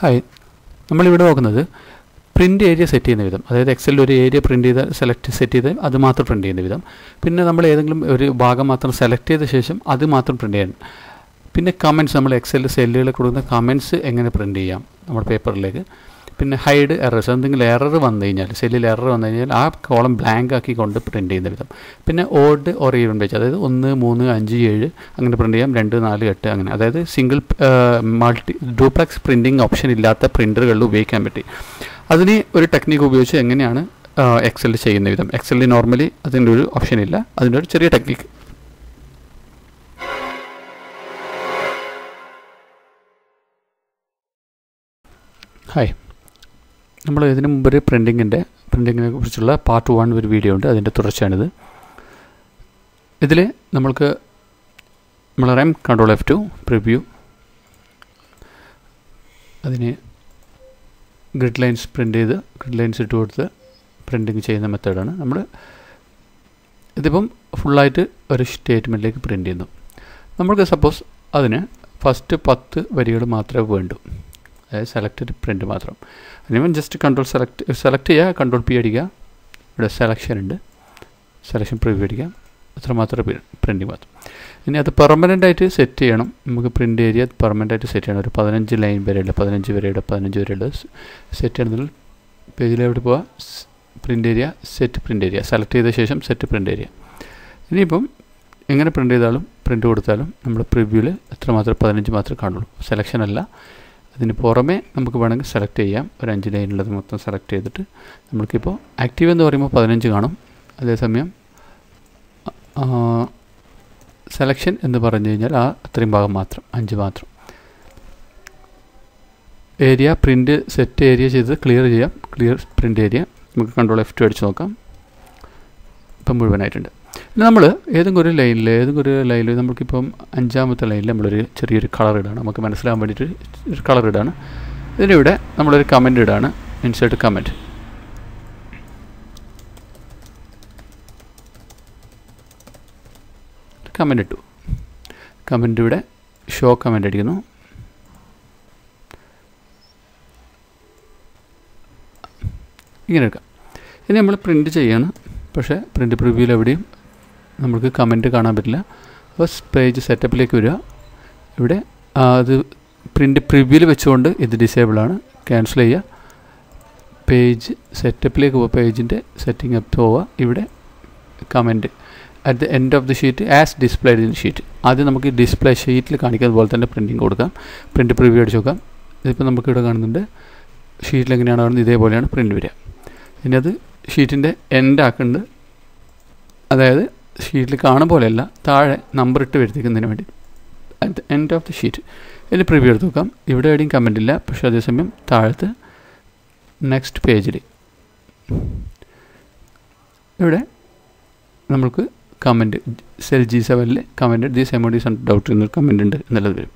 Hi നമ്മളിവിടെ നോക്കുന്നത് print area set ചെയ്യുന്ന വിധം. അതായത് എക്സലിൽ ഒരു ഏരിയ പ്രിന്റ് ചെയ്ത് സെലക്ട് സെറ്റ് ചെയ്ത് അത് മാത്രം പ്രിന്റ് ചെയ്യുന്ന വിധം. പിന്നെ നമ്മൾ ഏതെങ്കിലും ഒരു ഭാഗം മാത്രം സെലക്ട് ചെയ്ത ശേഷം അത് മാത്രം പ്രിന്റ് ചെയ്യണം പിന്നെ കമന്റ്സ് നമ്മൾ എക്സലിൽ സെല്ലുകളിൽ കൊടുക്കുന്ന കമന്റ്സ് എങ്ങനെ പ്രിന്റ് ചെയ്യാം? നമ്മുടെ പേപ്പറിലേക്ക് പിന്നെ ഹൈഡ് എറേഴ്സ് എന്തെങ്കിലും എറർ വന്നു കഴിഞ്ഞാൽ സെല്ലിൽ എറർ വന്നു കഴിഞ്ഞാൽ ആ കോളം ബ്ലാങ്ക് ആക്കി കൊണ്ട് പ്രിന്റ് ചെയ്യുന്ന വിധം. പിന്നെ ഓഡ് ഓർ ഈവൻ വെച്ച് അതായത് ഒന്ന് മൂന്ന് അഞ്ച് ഏഴ് അങ്ങനെ പ്രിന്റ് ചെയ്യാം. രണ്ട് നാല് എട്ട് അങ്ങനെ. അതായത് single multi duplex printing option ഇല്ലാത്ത പ്രിന്ററുകളിൽ ഉപയോഗിക്കാൻ പറ്റി. അതിന് ഒരു ടെക്നിക്ക് ഉപയോഗിച്ച് എങ്ങനെയാണ് എക്സൽ ചെയ്യുന്ന വിധം. എക്സലിൽ നോർമലി അതിന്റെ ഒരു ഓപ്ഷൻ ഇല്ല. അതിന്റെ ഒരു ചെറിയ ടെക്നിക്ക് ഹായ് നമ്മൾ ഇതിനു മുമ്പ് ഒരു പ്രിന്റിങ്ങിന്റെ പ്രിന്റിങ്ങിനെ കുറിച്ചുള്ള പാർട്ട് വൺ ഒരു വീഡിയോ ഉണ്ട്. അതിന്റെ തുടർച്ചയാണിത്. ഇതിൽ നമ്മൾക്ക് നമ്മൾ റെം കൺട്രോൾ എഫ് ടു പ്രിവ്യൂ അതിന് ഗ്രിഡ് ലൈൻസ് പ്രിന്റ് ചെയ്ത് ഗ്രിഡ് ലൈൻസ് ഇട്ട് കൊടുത്ത് പ്രിന്റിങ് ചെയ്യുന്ന മെത്തേഡാണ് നമ്മൾ ഇതിപ്പം ഫുള്ളായിട്ട് ഒരു സ്റ്റേറ്റ്മെന്റിലേക്ക് പ്രിന്റ് ചെയ്യുന്നു. നമ്മൾക്ക് സപ്പോസ് അതിന് ഫസ്റ്റ് പത്ത് വരികൾ മാത്രമേ വേണ്ടൂ. അതായത് സെലക്റ്റഡ് പ്രിന്റ് മാത്രം. അതിന് ജസ്റ്റ് കൺട്രോൾ സെലക്ട് സെലക്ട് ചെയ്യുക കൺട്രോൾ പി അടിക്കുക ഇവിടെ സെലക്ഷൻ ഉണ്ട്. സെലക്ഷൻ പ്രിവ്യൂ അടിക്കുക അത്ര മാത്രം പ്രിന്റിങ് മാത്രം. ഇനി അത് പെർമനന്റ് ആയിട്ട് സെറ്റ് ചെയ്യണം. നമുക്ക് പ്രിന്റ് ഏരിയ പെർമനന്റ് ആയിട്ട് സെറ്റ് ചെയ്യണം. ഒരു പതിനഞ്ച് ലൈൻ വരെയുള്ള പതിനഞ്ച് വരെയുള്ള പതിനഞ്ച് വരെയുള്ള സെറ്റ് ചെയ്യണമെങ്കിൽ പേജിൽ എവിടെ പോവുക print area set print area select ചെയ്ത ശേഷം സെറ്റ് പ്രിന്റ് ഏരിയ ഇനിയിപ്പം എങ്ങനെ പ്രിന്റ് ചെയ്താലും പ്രിന്റ് കൊടുത്താലും നമ്മൾ പ്രിവ്യൂവിൽ എത്രമാത്രം പതിനഞ്ച് മാത്രമേ കാണുള്ളൂ. സെലക്ഷൻ അല്ല. അതിന് പുറമെ നമുക്ക് വേണമെങ്കിൽ സെലക്ട് ചെയ്യാം. ഒരു അഞ്ച് ലൈനുള്ളത് മൊത്തം സെലക്ട് ചെയ്തിട്ട് നമ്മൾക്കിപ്പോൾ ആക്റ്റീവ് എന്ന് പറയുമ്പോൾ പതിനഞ്ച് കാണും. അതേസമയം സെലക്ഷൻ എന്ന് പറഞ്ഞു കഴിഞ്ഞാൽ ആ അത്രയും ഭാഗം മാത്രം അഞ്ച് മാത്രം. ഏരിയ പ്രിന്റ് സെറ്റ് ഏരിയ ചെയ്ത് ക്ലിയർ ചെയ്യാം. ക്ലിയർ പ്രിന്റ് ഏരിയ നമുക്ക് കൺട്രോൾ എഫ് ടു അടിച്ച് നോക്കാം. ഇപ്പം മുഴുവനായിട്ടുണ്ട്. നമ്മൾ ഏതെങ്കിലും ഒരു ലൈനിൽ ഏതെങ്കിലും ഒരു ലൈനിൽ നമുക്കിപ്പം അഞ്ചാമത്തെ ലൈനിൽ നമ്മളൊരു ചെറിയൊരു കളർ ഇടാണ്. നമുക്ക് മനസ്സിലാകാൻ വേണ്ടിയിട്ട് ഒരു കളർ ഇടാണ്. ഇതിനിവിടെ നമ്മളൊരു കമന്റ് ഇടാണ്. ഇൻസേർട്ട് കമന്റ് കമന്റ് ഇട്ടു. കമന്റ് ഇവിടെ ഷോ കമന്റ് അടിക്കുന്നു. ഇങ്ങനെ എടുക്കാം ഇനി നമ്മൾ പ്രിന്റ് ചെയ്യാണ്. പക്ഷേ പ്രിന്റ് പ്രിവ്യൂവിൽ എവിടെയും നമുക്ക് കമന്റ് കാണാൻ പറ്റില്ല. അപ്പോൾ പേജ് സെറ്റപ്പിലേക്ക് വരിക. ഇവിടെ അത് പ്രിന്റ് പ്രിവ്യൂവിൽ വെച്ചുകൊണ്ട് ഇത് ഡിസേബിൾ ആണ്. ക്യാൻസൽ ചെയ്യുക. പേജ് സെറ്റപ്പിലേക്ക് പോവുക. പേജിന്റെ സെറ്റിംഗ് അപ്പ് പോവുക. ഇവിടെ comment at the end of the sheet as displayed in sheet ആദ്യം നമുക്ക് ഡിസ്പ്ലേ ഷീറ്റിൽ കാണിക്കുന്ന പോലെ തന്നെ പ്രിന്റിങ് കൊടുക്കാം. പ്രിന്റ് പ്രിവ്യൂ അടിച്ച് നോക്കാം ഇതിപ്പോൾ നമുക്ക് ഇവിടെ കാണുന്നുണ്ട്. ഷീറ്റിൽ എങ്ങനെയാണ് കാണുന്നത് ഇതേപോലെയാണ് പ്രിന്റ് വരിക. ഇനി അത് ഷീറ്റിന്റെ എൻഡ് ആക്കുന്നുണ്ട് അതായത് ഷീറ്റിൽ കാണും പോലെയല്ല താഴെ നമ്പർ ഇട്ട് വരുത്തിക്കുന്നതിന് വേണ്ടി. At the end of the sheet ഇതിൽ പ്രിവ്യൂ എടുത്ത് നോക്കാം. ഇവിടെ എവിടെയും കമന്റ് ഇല്ല. പക്ഷേ അതേസമയം താഴത്ത് നെക്സ്റ്റ് പേജിൽ ഇവിടെ നമുക്ക് കമന്റ് സെൽ ജി സെവനിൽ കമന്റ് ദീസ് എമോഡീസ് ആൻഡ് ഡൗട്ട് എന്നൊരു കമന്റ് ഉണ്ട് എന്നുള്ളത് വരും.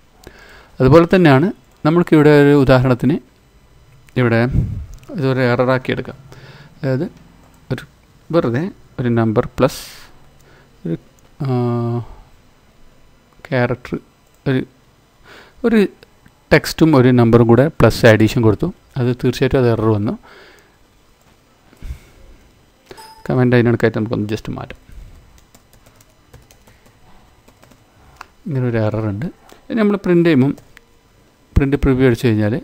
അതുപോലെ തന്നെയാണ് നമ്മൾക്കിവിടെ ഒരു ഉദാഹരണത്തിന് ഇവിടെ ഇതൊരു എററാക്കി എടുക്കാം. അതായത് ഒരു വെറുതെ ഒരു നമ്പർ പ്ലസ് ക്യാരക്ടർ ഒരു ഒരു ടെക്സ്റ്റും ഒരു നമ്പറും കൂടെ പ്ലസ് അഡീഷൻ കൊടുത്തു. അത് തീർച്ചയായിട്ടും അത് എറർ വന്നു. കമന്റ് അതിനിടക്കായിട്ട് നമുക്കൊന്ന് ജസ്റ്റ് മാറ്റാം. ഇങ്ങനെ ഒരു ഇനി നമ്മൾ പ്രിന്റ് ചെയ്യുമ്പം പ്രിന്റ് പ്രിവ്യൂ അടിച്ചു കഴിഞ്ഞാൽ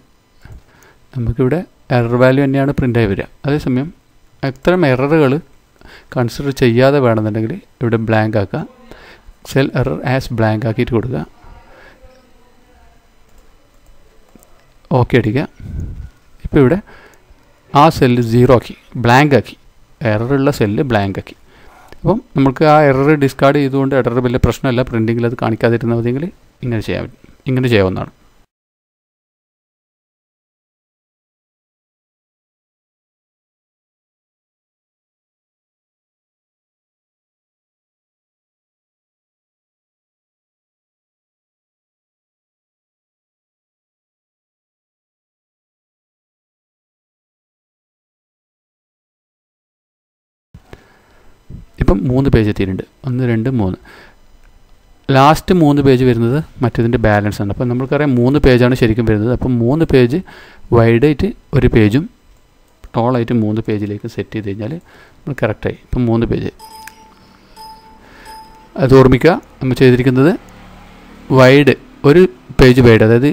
നമുക്കിവിടെ എറർ വാല്യൂ തന്നെയാണ് പ്രിന്റായി വരിക. അതേസമയം അത്തരം എററുകൾ കൺസിഡർ ചെയ്യാതെ വേണമെന്നുണ്ടെങ്കിൽ ഇവിടെ ബ്ലാങ്ക് ആക്കുക. സെൽ എറർ ആസ് ബ്ലാങ്ക് ആക്കിയിട്ട് കൊടുക്കുക. ഓക്കെ അടിക്കുക. ഇപ്പോൾ ഇവിടെ ആ സെല്ല് സീറോ ആക്കി ബ്ലാങ്ക് ആക്കി. എററുള്ള സെല്ല് ബ്ലാങ്ക് ആക്കി. അപ്പം നമുക്ക് ആ എറർ ഡിസ്കാർഡ് ചെയ്തുകൊണ്ട് എറർ വലിയ പ്രശ്നമല്ല. പ്രിന്റിങ്ങിൽ അത് കാണിക്കാതിരുന്ന മതിയെങ്കിൽ ഇങ്ങനെ ചെയ്യാൻ ഇങ്ങനെ ചെയ്യാവുന്നതാണ്. ഇപ്പം മൂന്ന് പേജ് എത്തിയിട്ടുണ്ട്. ഒന്ന് രണ്ട് മൂന്ന്. ലാസ്റ്റ് മൂന്ന് പേജ് വരുന്നത് മറ്റേതിന്റെ ബാലൻസ് ആണ്. അപ്പോൾ നമുക്കറിയാം മൂന്ന് പേജാണ് ശരിക്കും വരുന്നത്. അപ്പം മൂന്ന് പേജ് വൈഡായിട്ട് ഒരു പേജും ടോളായിട്ട് മൂന്ന് പേജിലേക്ക് സെറ്റ് ചെയ്ത് കഴിഞ്ഞാൽ നമ്മൾ കറക്റ്റായി ഇപ്പം മൂന്ന് പേജ് അത് ഓർമ്മിക്കുക. നമ്മൾ ചെയ്തിരിക്കുന്നത് വൈഡ് ഒരു പേജ് വൈഡ് അതായത്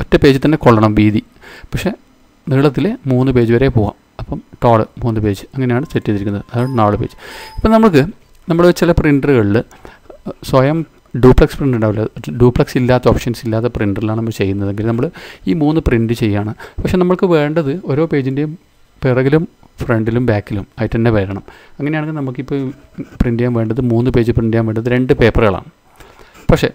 ഒറ്റ പേജിൽ തന്നെ കൊള്ളണം വീതി. പക്ഷേ നീളത്തിൽ മൂന്ന് പേജ് വരെ പോവാം. അപ്പം ടോൾ മൂന്ന് പേജ് അങ്ങനെയാണ് സെറ്റ് ചെയ്തിരിക്കുന്നത്. അതാണ് നാല് പേജ്. ഇപ്പം നമുക്ക് നമ്മൾ ചില പ്രിന്ററുകളിൽ സ്വയം ഡ്യൂപ്ലക്സ് പ്രിന്റ് ഉണ്ടാവില്ല. ഡ്യൂപ്ലക്സ് ഇല്ലാത്ത ഓപ്ഷൻസ് ഇല്ലാത്ത പ്രിന്ററിലാണ് നമ്മൾ ചെയ്യുന്നതെങ്കിൽ നമ്മൾ ഈ മൂന്ന് പ്രിന്റ് ചെയ്യുകയാണ് പക്ഷെ നമുക്ക് വേണ്ടത് ഓരോ പേജിന്റെയും പിറകിലും ഫ്രണ്ടിലും ബാക്കിലും ആയിട്ട് തന്നെ വരണം. അങ്ങനെയാണെങ്കിൽ നമുക്കിപ്പോൾ പ്രിന്റ് ചെയ്യാൻ വേണ്ടത് മൂന്ന് പേജ് പ്രിന്റ് ചെയ്യാൻ വേണ്ടത് രണ്ട് പേപ്പറുകളാണ് പക്ഷേ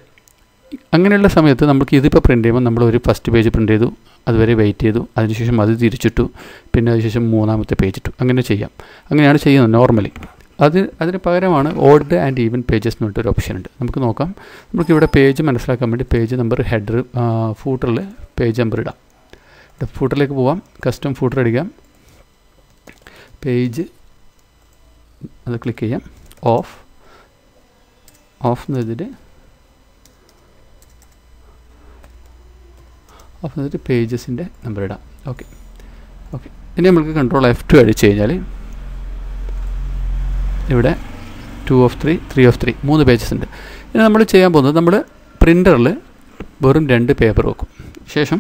അങ്ങനെയുള്ള സമയത്ത് നമുക്ക് ഇതിപ്പോൾ പ്രിന്റ് ചെയ്യുമ്പോൾ നമ്മൾ ഒരു ഫസ്റ്റ് പേജ് പ്രിന്റ് ചെയ്തു അതുവരെ വെയിറ്റ് ചെയ്തു അതിനുശേഷം അത് തിരിച്ചിട്ടു പിന്നെ അതിനുശേഷം മൂന്നാമത്തെ പേജ് ഇട്ടു. അങ്ങനെ ചെയ്യാം. അങ്ങനെയാണ് ചെയ്യുന്നത് നോർമലി അത് അതിന് പകരമാണ് ഓഡ് ആൻഡ് ഈവൻ പേജസ് എന്ന് പറഞ്ഞിട്ടൊരു ഓപ്ഷൻ ഉണ്ട്. നമുക്ക് നോക്കാം. നമുക്ക് ഇവിടെ പേജ് മനസ്സിലാക്കാൻ വേണ്ടി പേജ് നമ്പർ ഹെഡർ ഫൂട്ടറിൽ പേജ് നമ്പർ ഇടാം. ഫൂട്ടറിലേക്ക് പോവാം. കസ്റ്റം ഫൂട്ടർ അടിക്കാം. പേജ് അത് ക്ലിക്ക് ചെയ്യാം. ഓഫ് ഓഫ് എന്ന് എഴുതിയിട്ട് ഓഫ് എന്നിട്ട് പേജസിന്റെ നമ്പർ ഇടാം. ഓക്കെ ഓക്കെ ഇനി നമുക്ക് കൺട്രോൾ എഫ് ടു അടിച്ച് കഴിഞ്ഞാൽ ഇവിടെ two of three three of three മൂന്ന് പേജസ് ഉണ്ട്. ഇനി നമ്മൾ ചെയ്യാൻ പോകുന്നത് നമ്മൾ പ്രിന്ററിൽ വെറും രണ്ട് പേപ്പർ വെക്കും. ശേഷം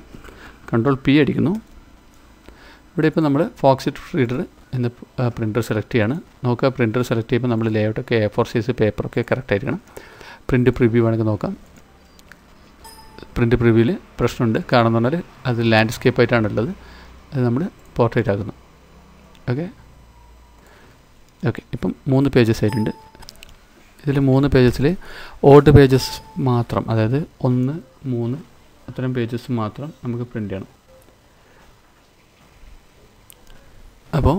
കൺട്രോൾ പി അടിക്കുന്നു. ഇവിടെ ഇപ്പോൾ നമ്മൾ ഫോക്സിറ്റ് റീഡർ എന്ന പ്രിന്റർ സെലക്ട് ചെയ്യാണ്. നോക്കുക പ്രിന്റർ സെലക്ട് ചെയ്യുമ്പോൾ നമ്മൾ ലേഔട്ടൊക്കെ എ ഫോർ സൈസ് പേപ്പറൊക്കെ കറക്റ്റ് ആയിരിക്കണം. പ്രിന്റ് പ്രിവ്യൂ വേണമെങ്കിൽ നോക്കാം. പ്രിന്റ് പ്രിവ്യൂവിൽ പ്രശ്നമുണ്ട്. കാരണം എന്ന് പറഞ്ഞാൽ അത് ലാൻഡ്സ്കേപ്പ് ആയിട്ടാണുള്ളത് അത് നമ്മൾ പോർട്രേറ്റ് ആക്കുന്നു. ഓക്കെ ഓക്കെ ഇപ്പം മൂന്ന് പേജസ് ആയിട്ടുണ്ട്. ഇതിൽ മൂന്ന് പേജസിൽ ഓഡ് പേജസ് മാത്രം അതായത് ഒന്ന് മൂന്ന് അത്തരം പേജസ് മാത്രം നമുക്ക് പ്രിന്റ് ചെയ്യണം. അപ്പോൾ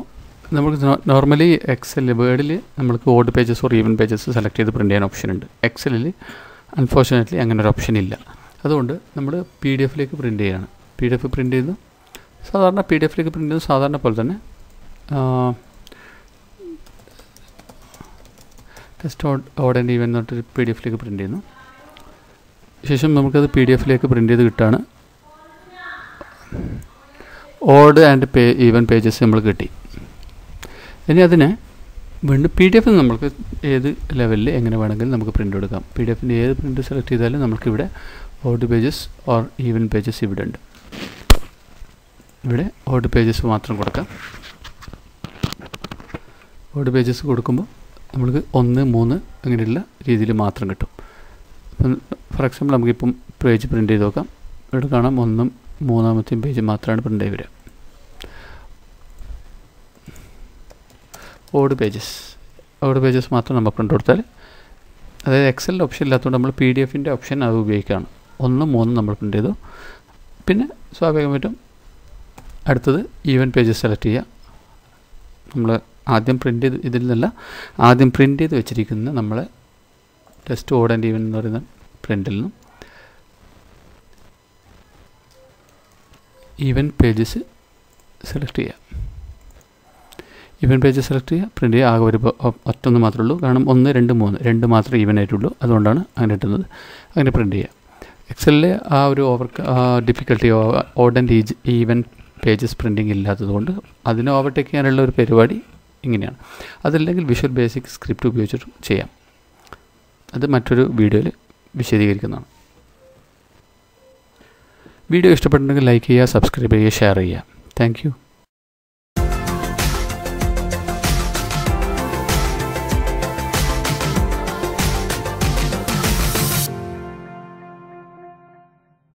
നമുക്ക് നോർമലി എക്സൽ വേർഡിൽ നമുക്ക് odd pages or even pages select ചെയ്ത് പ്രിന്റ് ചെയ്യാൻ ഓപ്ഷൻ ഉണ്ട്. എക്സലിൽ അൺഫോർച്ചുനേറ്റ്ലി അങ്ങനെ ഒരു ഓപ്ഷൻ ഇല്ല. അതുകൊണ്ട് നമ്മൾ പി ഡി എഫിലേക്ക് പ്രിന്റ് ചെയ്യാണ്. പി ഡി എഫ് പ്രിന്റ് ചെയ്യുന്നു സാധാരണ പി ഡി എഫിലേക്ക് പ്രിന്റ് ചെയ്തു സാധാരണ പോലെ തന്നെ ടെസ്റ്റ് ഓഡ് ആൻഡ് ഈവൻ എന്നിട്ട് പി ഡി എഫിലേക്ക് പ്രിന്റ് ചെയ്യുന്നു. ശേഷം നമുക്കത് പി ഡി എഫിലേക്ക് പ്രിന്റ് ചെയ്ത് കിട്ടാണ്. Odd and pay even pages നമ്മൾ കിട്ടി. ഇനി അതിനെ വീണ്ടും പി ഡി എഫ് നമുക്ക് ഏത് ലെവലിൽ എങ്ങനെ വേണമെങ്കിലും നമുക്ക് പ്രിന്റ് എടുക്കാം. പി ഡി എഫിന്റെ ഏത് പ്രിന്റ് സെലക്ട് ചെയ്താലും നമുക്കിവിടെ odd pages or even pages ഇവിടെ ഉണ്ട്. ഇവിടെ ഓഡ് പേജസ് മാത്രം കൊടുക്കാം. ഓഡ് പേജസ് കൊടുക്കുമ്പോൾ നമ്മൾക്ക് ഒന്ന് മൂന്ന് അങ്ങനെയുള്ള രീതിയിൽ മാത്രം കിട്ടും. ഫോർ എക്സാമ്പിൾ നമുക്കിപ്പം പേജ് പ്രിന്റ് ചെയ്ത് നോക്കാം. ഇവിടെ കാണാം ഒന്നും മൂന്നാമത്തെയും പേജ് മാത്രമാണ് പ്രിന്റ് ആയി വരിക. ഓഡ് പേജസ് ഓഡ് പേജസ് മാത്രം നമ്മൾ പ്രിന്റ് കൊടുത്താൽ അതായത് എക്സലിന്റെ ഓപ്ഷൻ ഇല്ലാത്തതുകൊണ്ട് നമ്മൾ പി ഡി എഫിന്റെ ഓപ്ഷൻ അത് ഉപയോഗിക്കുകയാണ്. ഒന്നും മൂന്ന് നമ്മൾ പ്രിന്റ് ചെയ്തു. പിന്നെ സ്വാഭാവികമായിട്ടും അടുത്തത് ഈവൻ പേജ് സെലക്ട് ചെയ്യുക. നമ്മൾ ആദ്യം പ്രിന്റ് ചെയ്ത് ഇതിൽ നിന്നല്ല ആദ്യം പ്രിന്റ് ചെയ്ത് വെച്ചിരിക്കുന്ന നമ്മൾ ടെസ്റ്റ് ഓഡ് ആൻഡ് ഈവൻ എന്ന് പറയുന്ന പ്രിന്റിൽ നിന്നും ഈവൻ പേജസ് സെലക്ട് ചെയ്യുക. ഈവൻ പേജസ് സെലക്ട് ചെയ്യുക പ്രിന്റ് ചെയ്യുക. ആകെ ഒരു ഒറ്റൊന്ന് മാത്രമേ ഉള്ളൂ. കാരണം ഒന്ന് രണ്ട് മൂന്ന് രണ്ട് മാത്രമേ ഈവൻ ആയിട്ടുള്ളൂ. അതുകൊണ്ടാണ് അങ്ങനെ കിട്ടുന്നത് അങ്ങനെ പ്രിന്റ് ചെയ്യുക. എക്സലിലെ ആ ഒരു over difficulty is even pages printing ഇല്ലാത്തതുകൊണ്ട് അതിനെ ഓവർടേക്ക് ചെയ്യാനുള്ള ഒരു പരിപാടി ഇങ്ങനെയാണ്. അതല്ലെങ്കിൽ വിഷ്വൽ ബേസിക് സ്ക്രിപ്റ്റ് ഉപയോഗിച്ചിട്ട് ചെയ്യാം. അത് മറ്റൊരു വീഡിയോയിൽ വിശദീകരിക്കുന്നതാണ്. വീഡിയോ ഇഷ്ടപ്പെട്ടിട്ടുണ്ടെങ്കിൽ ലൈക്ക് ചെയ്യുക സബ്സ്ക്രൈബ് ചെയ്യുക ഷെയർ ചെയ്യുക. താങ്ക്